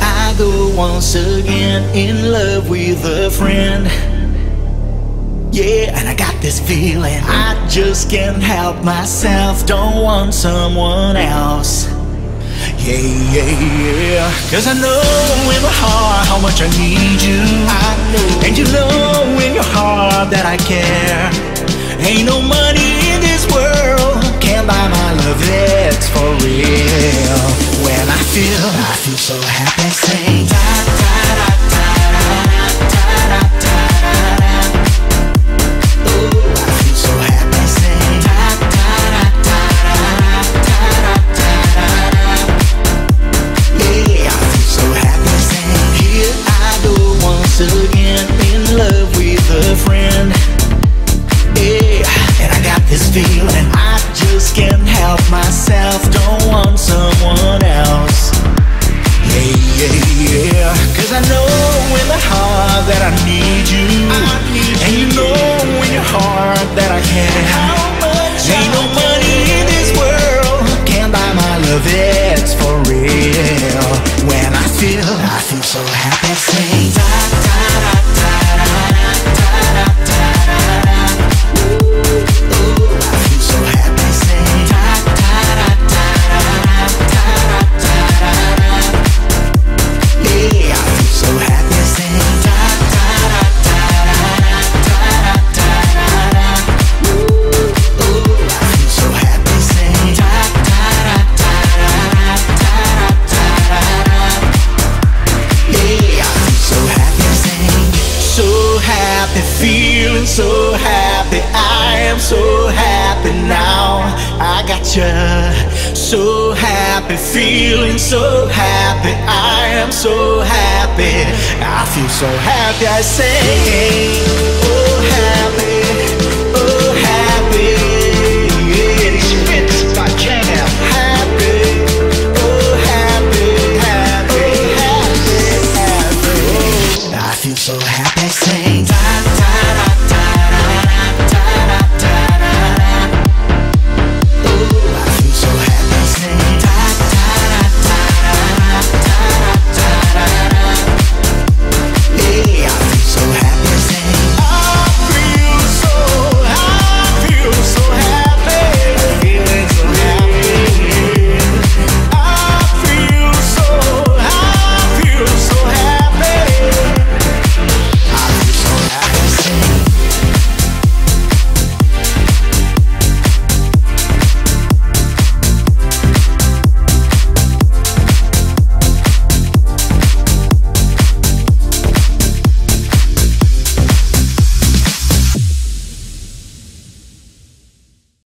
I go once again in love with a friend. Yeah, and I got this feeling I just can't help myself. Don't want someone else. Yeah, yeah, yeah. Cause I know in my heart how much I need you. I know. And you know in your heart that I care. Ain't no money in this world can buy my love, it's feel, I feel so happy, that I need you. and you know in your heart that I care. Feeling so happy. I am so happy now. I got you. So happy, feeling so happy. I am so happy. I feel so happy. I say, oh happy.